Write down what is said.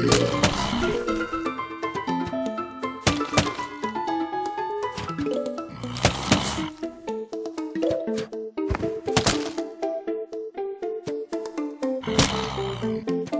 うん。